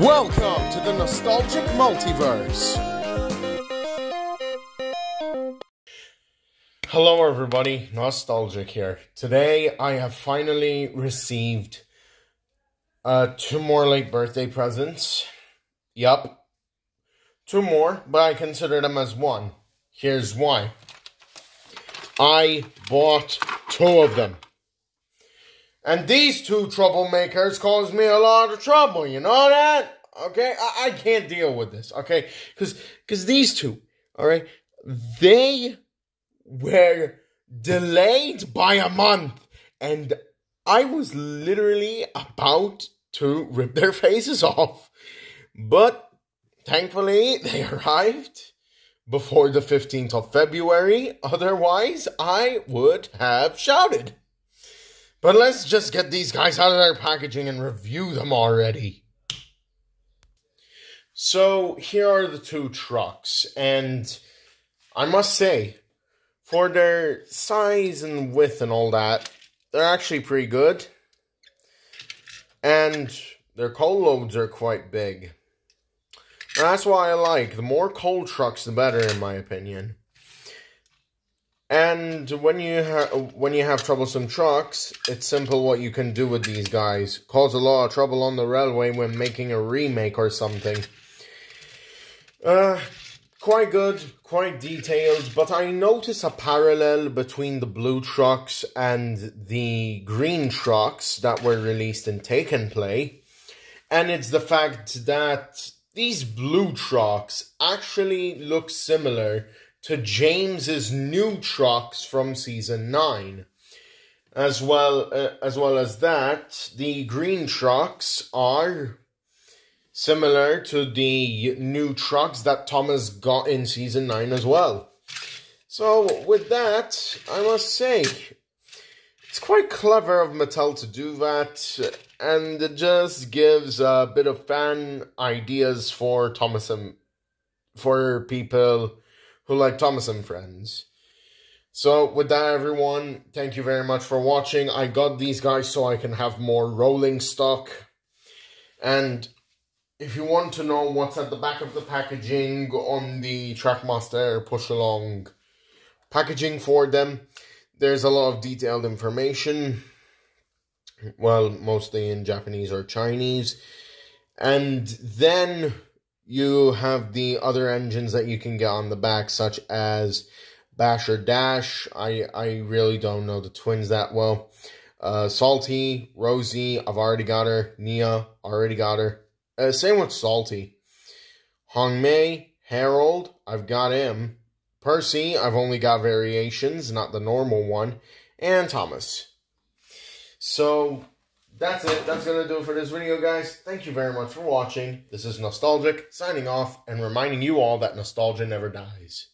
Welcome to the Nostalgic Multiverse. Hello, everybody. Nostalgic here. Today, I have finally received uh, two more late birthday presents. Yup. Two more, but I consider them as one. Here's why. I bought two of them. And these two troublemakers caused me a lot of trouble, you know that? Okay? I, I can't deal with this, okay? Because because these two, alright, they were delayed by a month. And I was literally about to rip their faces off. But thankfully, they arrived before the 15th of February. Otherwise, I would have shouted. But let's just get these guys out of their packaging and review them already. So here are the two trucks, and I must say, for their size and width and all that, they're actually pretty good. And their coal loads are quite big. And that's why I like. The more coal trucks, the better, in my opinion. And when you have when you have troublesome trucks, it's simple what you can do with these guys. Cause a lot of trouble on the railway when making a remake or something. Uh, quite good, quite detailed, but I notice a parallel between the blue trucks and the green trucks that were released in Take and Play. And it's the fact that these blue trucks actually look similar to James's new trucks from season 9. As well uh, as well as that, the green trucks are similar to the new trucks that Thomas got in season 9 as well. So, with that, I must say, it's quite clever of Mattel to do that, and it just gives a bit of fan ideas for Thomas and for people who like Thomas and Friends. So, with that, everyone, thank you very much for watching. I got these guys so I can have more rolling stock. And if you want to know what's at the back of the packaging on the Trackmaster push along packaging for them, there's a lot of detailed information. Well, mostly in Japanese or Chinese. And then you have the other engines that you can get on the back, such as Basher Dash. I, I really don't know the twins that well. Uh, Salty, Rosie, I've already got her. Nia, already got her. Uh, same with Salty. Hong Mei, Harold, I've got him. Percy, I've only got variations, not the normal one. And Thomas. So, that's it. That's going to do it for this video, guys. Thank you very much for watching. This is Nostalgic, signing off, and reminding you all that nostalgia never dies.